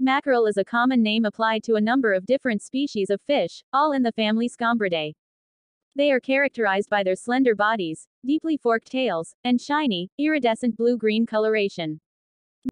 Mackerel is a common name applied to a number of different species of fish, all in the family Scombridae. They are characterized by their slender bodies, deeply forked tails, and shiny, iridescent blue-green coloration.